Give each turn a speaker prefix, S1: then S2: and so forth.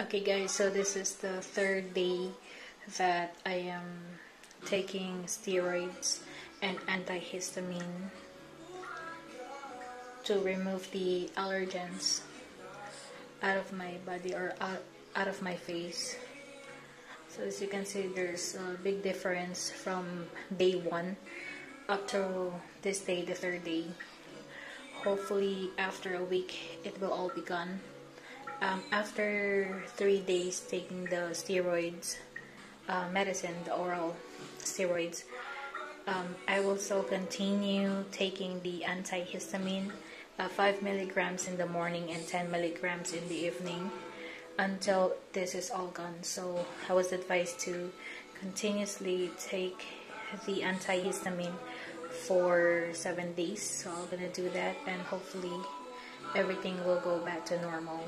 S1: Okay guys, so this is the third day that I am taking steroids and antihistamine to remove the allergens out of my body or out, out of my face. So as you can see, there's a big difference from day one up to this day, the third day. Hopefully after a week, it will all be gone. Um, after three days taking the steroids, uh, medicine, the oral steroids, um, I will still continue taking the antihistamine, uh, 5 milligrams in the morning and 10 milligrams in the evening until this is all gone. So I was advised to continuously take the antihistamine for 7 days. So I'm gonna do that and hopefully everything will go back to normal.